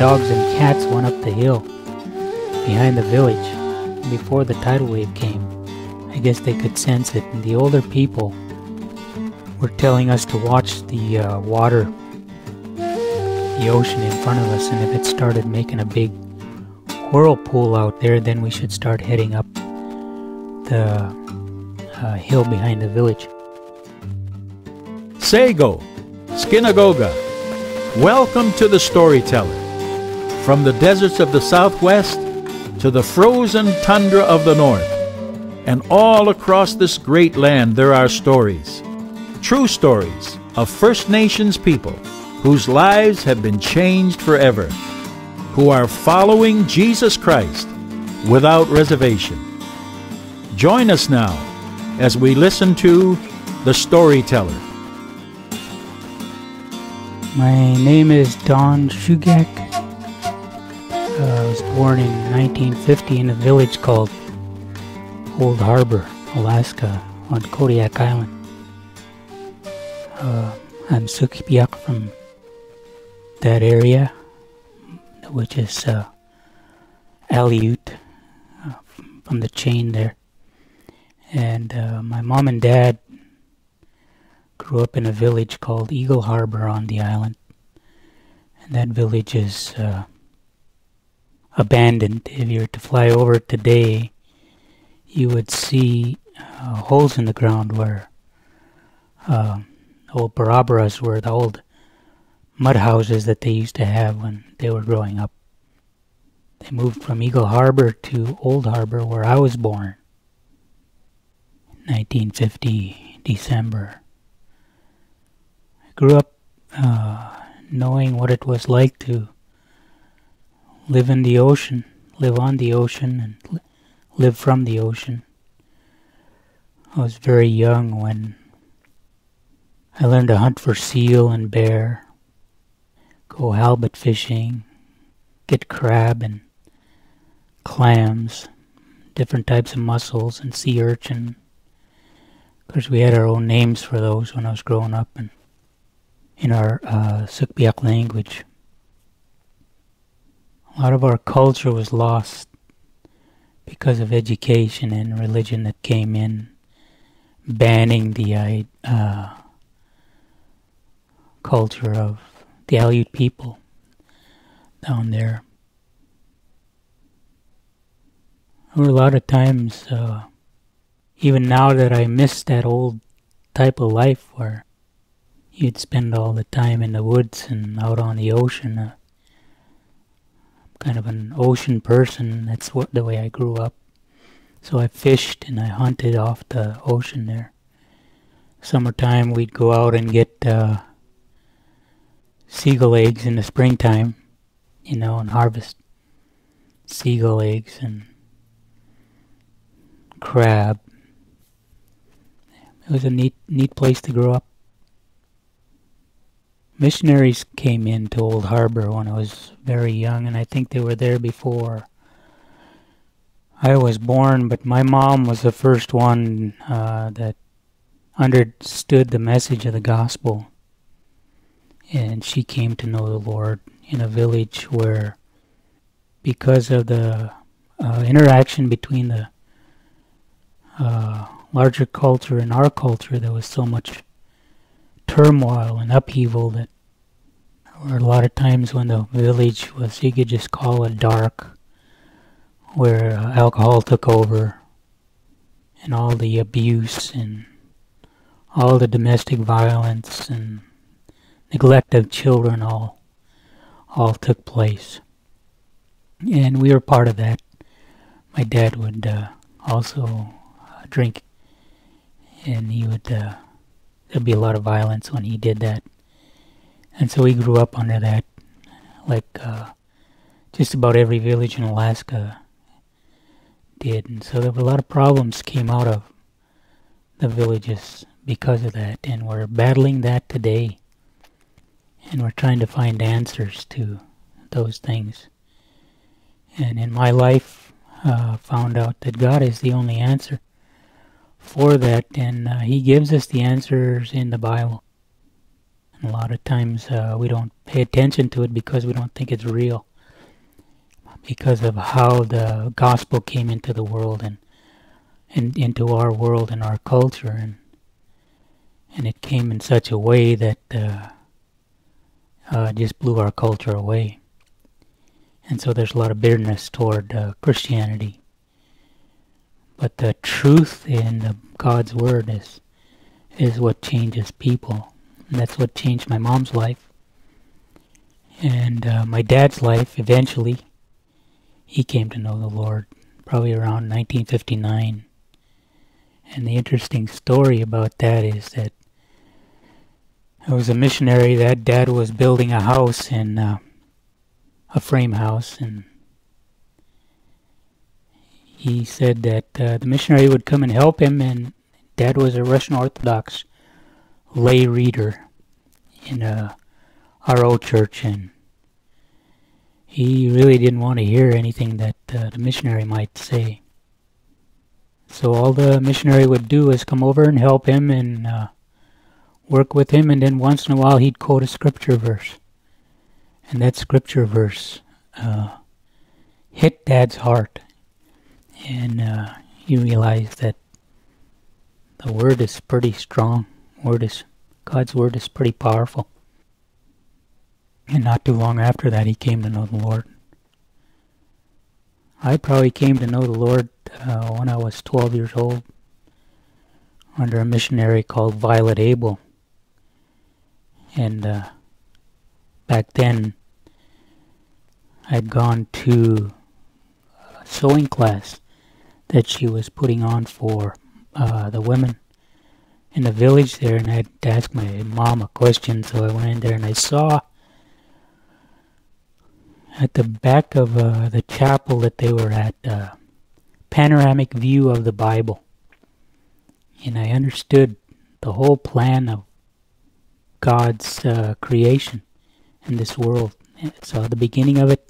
dogs and cats went up the hill behind the village before the tidal wave came. I guess they could sense it, and the older people were telling us to watch the uh, water, the ocean in front of us, and if it started making a big whirlpool out there, then we should start heading up the uh, hill behind the village. Sago, Skinagoga, welcome to the Storyteller. From the deserts of the southwest to the frozen tundra of the north, and all across this great land there are stories, true stories of First Nations people whose lives have been changed forever, who are following Jesus Christ without reservation. Join us now as we listen to The Storyteller. My name is Don Shugak. Was born in 1950 in a village called Old Harbor, Alaska, on Kodiak Island. Uh, I'm Sugpiaq from that area, which is uh, Aleut, uh, from the chain there. And uh, my mom and dad grew up in a village called Eagle Harbor on the island. And that village is uh, abandoned. If you were to fly over today, you would see uh, holes in the ground where uh, old barabaras were, the old mud houses that they used to have when they were growing up. They moved from Eagle Harbor to Old Harbor, where I was born. 1950, December I grew up uh, knowing what it was like to live in the ocean, live on the ocean, and li- live from the ocean. I was very young when I learned to hunt for seal and bear, go halibut fishing, get crab and clams, different types of mussels and sea urchin. Of course, we had our own names for those when I was growing up, and in our uh, Sugpiaq language. A lot of our culture was lost because of education and religion that came in, banning the uh, culture of the Aleut people down there. There were a lot of times, uh, even now that I miss that old type of life where you'd spend all the time in the woods and out on the ocean. Uh, kind of an ocean person. That's what the way I grew up. So I fished and I hunted off the ocean there. Summertime, we'd go out and get uh, seagull eggs in the springtime, you know, and harvest seagull eggs and crab. It was a neat, neat place to grow up missionaries came into Old Harbor when I was very young, and I think they were there before I was born. But my mom was the first one uh, that understood the message of the gospel, and she came to know the Lord in a village where, because of the uh, interaction between the uh, larger culture and our culture, there was so much turmoil and upheaval that were a lot of times when the village was, you could just call it dark, where uh, alcohol took over and all the abuse and all the domestic violence and neglect of children all all took place. And we were part of that. My dad would uh, also uh, drink and he would uh, there'd be a lot of violence when he did that. And so we grew up under that, like uh, just about every village in Alaska did. And so there were a lot of problems came out of the villages because of that. And we're battling that today. And we're trying to find answers to those things. And in my life, uh, found out that God is the only answer for that, and uh, He gives us the answers in the Bible. And a lot of times uh, we don't pay attention to it because we don't think it's real. because of how the gospel came into the world and, and into our world and our culture and and it came in such a way that uh, uh, just blew our culture away. And so there's a lot of bitterness toward uh, Christianity. But the truth in God's word is is what changes people. And that's what changed my mom's life. And uh, my dad's life eventually he came to know the Lord probably around 1959. And the interesting story about that is that I was a missionary that dad was building a house in uh, a frame house and he said that uh, the missionary would come and help him and dad was a Russian Orthodox lay reader in our old church and he really didn't want to hear anything that uh, the missionary might say. So all the missionary would do was come over and help him and uh, work with him, and then once in a while he'd quote a scripture verse. And that scripture verse uh, hit Dad's heart, and uh, he realized that the word is pretty strong. Word is God's word is pretty powerful. And not too long after that, he came to know the Lord. I probably came to know the Lord uh, when I was 12 years old under a missionary called Violet Abel. And uh, back then, I'd gone to a sewing class that she was putting on for uh, the women in the village there, and I had to ask my mom a question, so I went in there and I saw at the back of uh, the chapel that they were at, uh, panoramic view of the Bible. And I understood the whole plan of God's uh, creation in this world. I saw the beginning of it,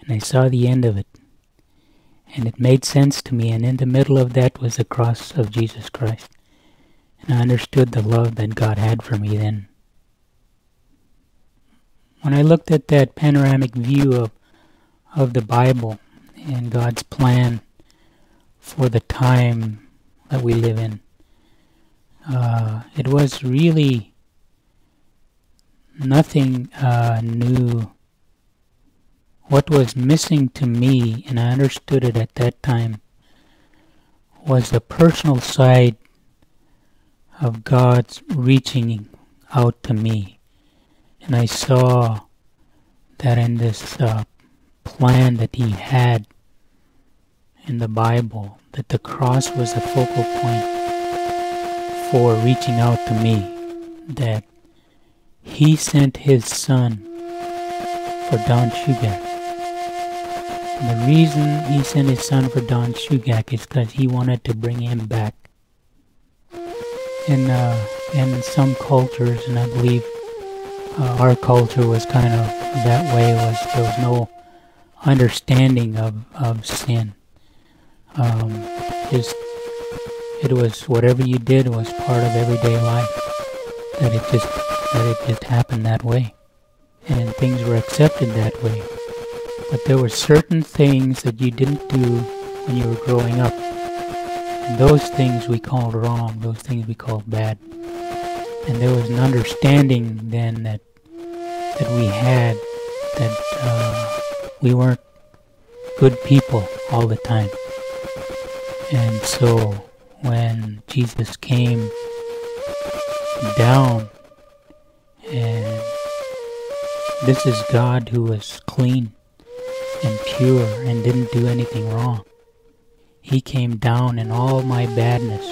and I saw the end of it. And it made sense to me, and in the middle of that was the cross of Jesus Christ. And I understood the love that God had for me then. When I looked at that panoramic view of, of the Bible and God's plan for the time that we live in, uh, it was really nothing uh, new. What was missing to me, and I understood it at that time, was the personal side of God's reaching out to me and I saw that in this uh, plan that he had in the Bible, that the cross was the focal point for reaching out to me, that he sent his son for Don Shugak. The reason he sent his son for Don Shugak is because he wanted to bring him back. In, uh, in some cultures, and I believe uh, our culture was kind of that way was there was no understanding of, of sin. Um, just it was whatever you did was part of everyday life. That it just that it just happened that way, and things were accepted that way. But there were certain things that you didn't do when you were growing up, and those things we called wrong. Those things we called bad. And there was an understanding then that that we had that uh, we weren't good people all the time. And so when Jesus came down and this is God who was clean and pure and didn't do anything wrong. He came down and all my badness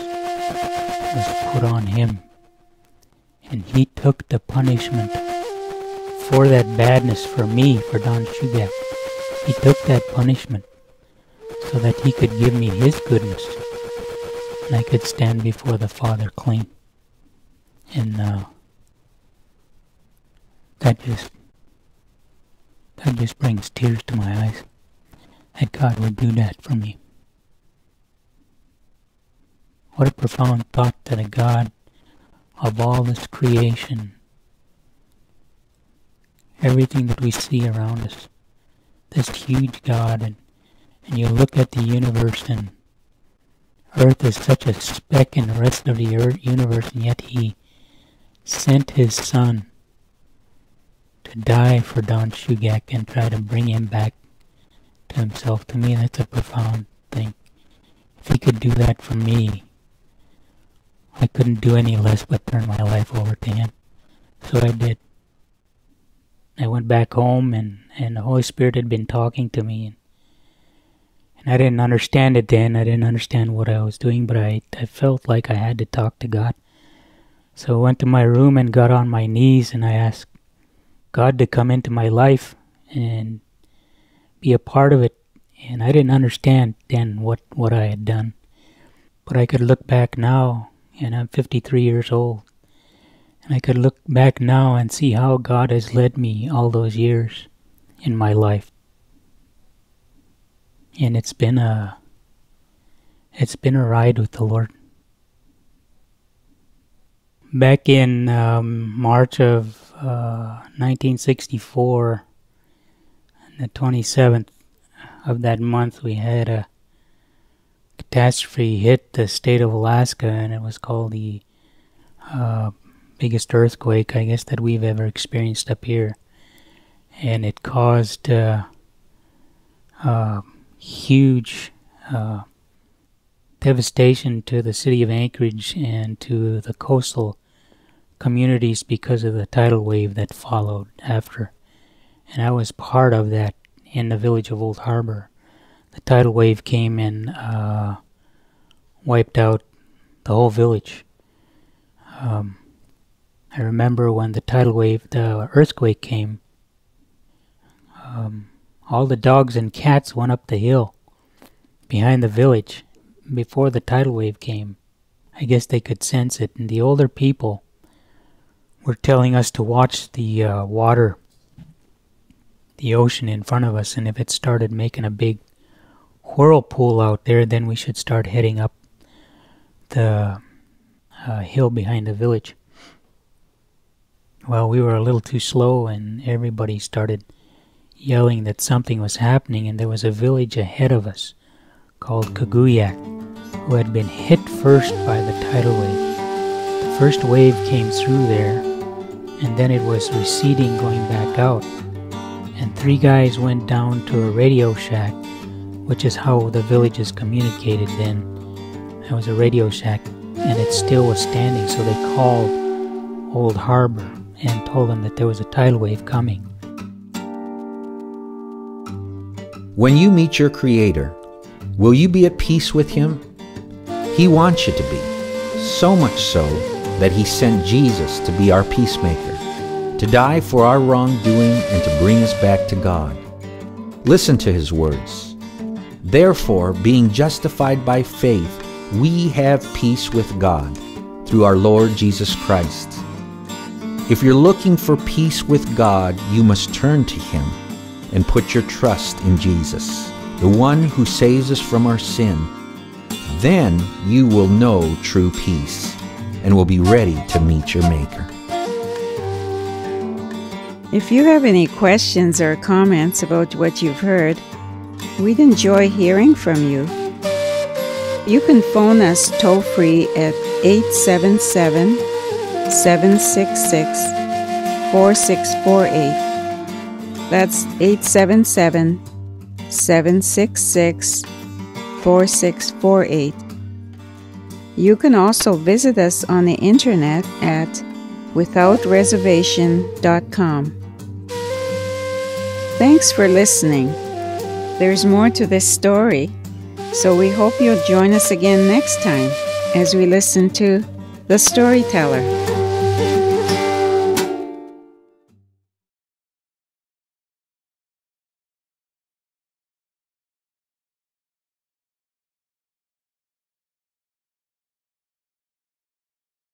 was put on him. And he took the punishment for that badness for me, for Don Shugak. He took that punishment so that he could give me his goodness and I could stand before the Father clean. And uh, that just that just brings tears to my eyes that God would do that for me. What a profound thought that a God of all this creation everything that we see around us, this huge God, and, and you look at the universe, and Earth is such a speck in the rest of the earth, universe, and yet He sent His Son to die for Don Shugak and try to bring him back to himself. To me, that's a profound thing. If He could do that for me, I couldn't do any less but turn my life over to Him. So I did. I went back home and, and the Holy Spirit had been talking to me and, and I didn't understand it then. I didn't understand what I was doing, but I, I felt like I had to talk to God. So I went to my room and got on my knees and I asked God to come into my life and be a part of it. And I didn't understand then what, what I had done. But I could look back now and I'm 53 years old and I could look back now and see how God has led me all those years in my life. And it's been a it's been a ride with the Lord. Back in um, March of uh, 1964, the 27th of that month, we had a catastrophe hit the state of Alaska, and it was called the uh, biggest earthquake, I guess, that we've ever experienced up here. And it caused uh, uh, huge uh, devastation to the city of Anchorage and to the coastal communities because of the tidal wave that followed after. And I was part of that in the village of Old Harbor. The tidal wave came and uh, wiped out the whole village. Um, I remember when the tidal wave, the earthquake came, um, all the dogs and cats went up the hill behind the village before the tidal wave came. I guess they could sense it, and the older people were telling us to watch the uh, water, the ocean in front of us, and if it started making a big whirlpool out there, then we should start heading up the uh, hill behind the village. Well, we were a little too slow, and everybody started yelling that something was happening, and there was a village ahead of us called Kaguyak who had been hit first by the tidal wave. The first wave came through there, and then it was receding going back out. And three guys went down to a radio shack, which is how the villages communicated then. There was a radio shack, and it still was standing, so they called Old Harbor and told them that there was a tidal wave coming. When you meet your Creator, will you be at peace with Him? He wants you to be, so much so that He sent Jesus to be our peacemaker, to die for our wrongdoing and to bring us back to God. Listen to His words. Therefore, being justified by faith, we have peace with God through our Lord Jesus Christ if you're looking for peace with God, you must turn to Him and put your trust in Jesus, the one who saves us from our sin. Then you will know true peace and will be ready to meet your Maker. If you have any questions or comments about what you've heard, we'd enjoy hearing from you. You can phone us toll free at 877 766 4648. That's 877 766 4648. You can also visit us on the internet at withoutreservation.com. Thanks for listening. There's more to this story, so we hope you'll join us again next time as we listen to The Storyteller.